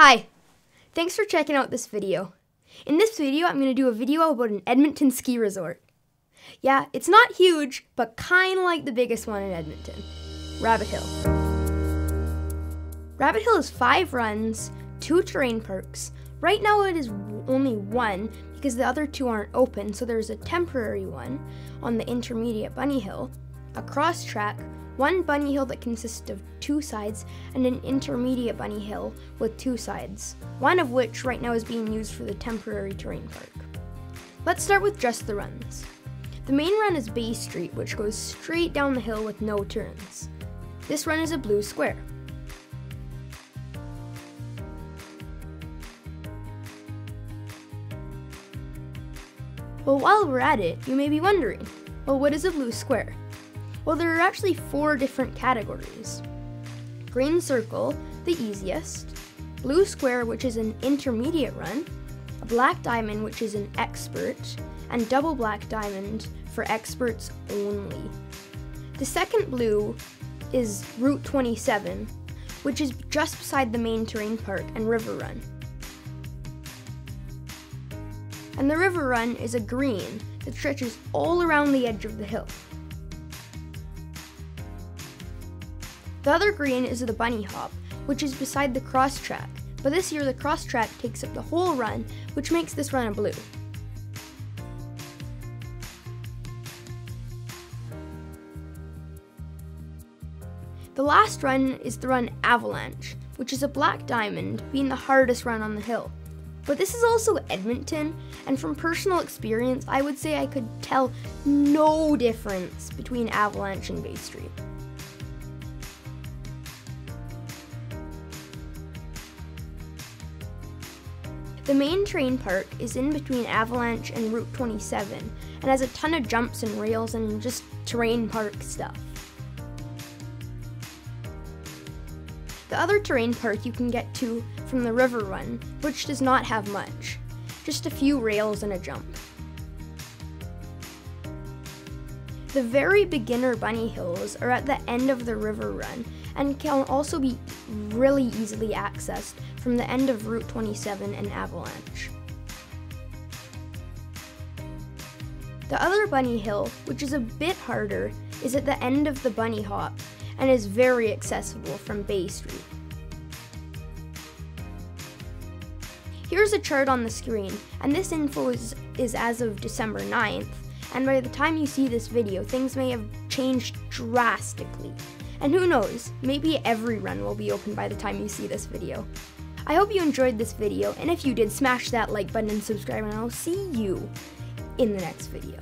Hi, thanks for checking out this video. In this video, I'm going to do a video about an Edmonton ski resort. Yeah, it's not huge, but kind of like the biggest one in Edmonton, Rabbit Hill. Rabbit Hill has five runs, two terrain parks. Right now it is only one because the other two aren't open, so there's a temporary one on the intermediate Bunny Hill, a cross track, one bunny hill that consists of two sides, and an intermediate bunny hill with two sides, one of which right now is being used for the temporary terrain park. Let's start with just the runs. The main run is Bay Street, which goes straight down the hill with no turns. This run is a blue square. Well, while we're at it, you may be wondering, well, what is a blue square? Well, there are actually four different categories green circle, the easiest, blue square, which is an intermediate run, a black diamond, which is an expert, and double black diamond for experts only. The second blue is Route 27, which is just beside the main terrain park and river run. And the river run is a green that stretches all around the edge of the hill. The other green is the bunny hop, which is beside the cross track, but this year the cross track takes up the whole run, which makes this run a blue. The last run is the run Avalanche, which is a black diamond, being the hardest run on the hill. But this is also Edmonton, and from personal experience, I would say I could tell no difference between Avalanche and Bay Street. The main terrain park is in between Avalanche and Route 27 and has a ton of jumps and rails and just terrain park stuff. The other terrain park you can get to from the river run, which does not have much, just a few rails and a jump. The very beginner bunny hills are at the end of the river run and can also be really easily accessed from the end of Route 27 and Avalanche. The other bunny hill, which is a bit harder, is at the end of the bunny hop and is very accessible from Bay Street. Here's a chart on the screen, and this info is, is as of December 9th, and by the time you see this video, things may have changed drastically. And who knows, maybe every run will be open by the time you see this video. I hope you enjoyed this video, and if you did, smash that like button and subscribe, and I'll see you in the next video.